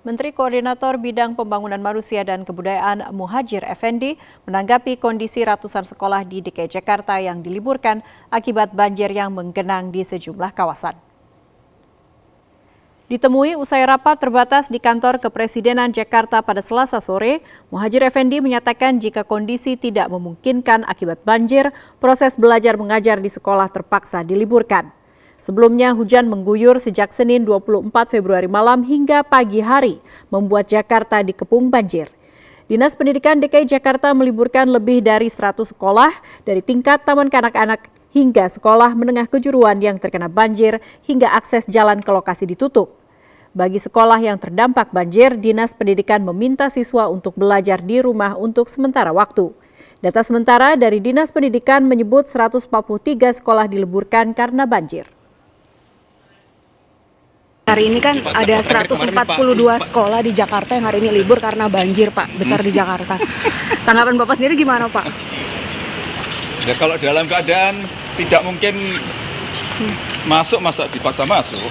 Menteri Koordinator Bidang Pembangunan Manusia dan Kebudayaan Muhajir Effendi menanggapi kondisi ratusan sekolah di DKI Jakarta yang diliburkan akibat banjir yang menggenang di sejumlah kawasan. Ditemui usai rapat terbatas di kantor Kepresidenan Jakarta pada Selasa sore, Muhajir Effendi menyatakan jika kondisi tidak memungkinkan akibat banjir, proses belajar mengajar di sekolah terpaksa diliburkan. Sebelumnya hujan mengguyur sejak Senin 24 Februari malam hingga pagi hari, membuat Jakarta dikepung banjir. Dinas Pendidikan DKI Jakarta meliburkan lebih dari 100 sekolah dari tingkat taman kanak-kanak hingga sekolah menengah kejuruan yang terkena banjir hingga akses jalan ke lokasi ditutup. Bagi sekolah yang terdampak banjir, Dinas Pendidikan meminta siswa untuk belajar di rumah untuk sementara waktu. Data sementara dari Dinas Pendidikan menyebut 143 sekolah diliburkan karena banjir. Hari ini kan ada 142 sekolah di Jakarta yang hari ini libur karena banjir Pak besar di Jakarta. Tanggapan Bapak sendiri gimana Pak? Ya kalau dalam keadaan tidak mungkin masuk masa dipaksa masuk.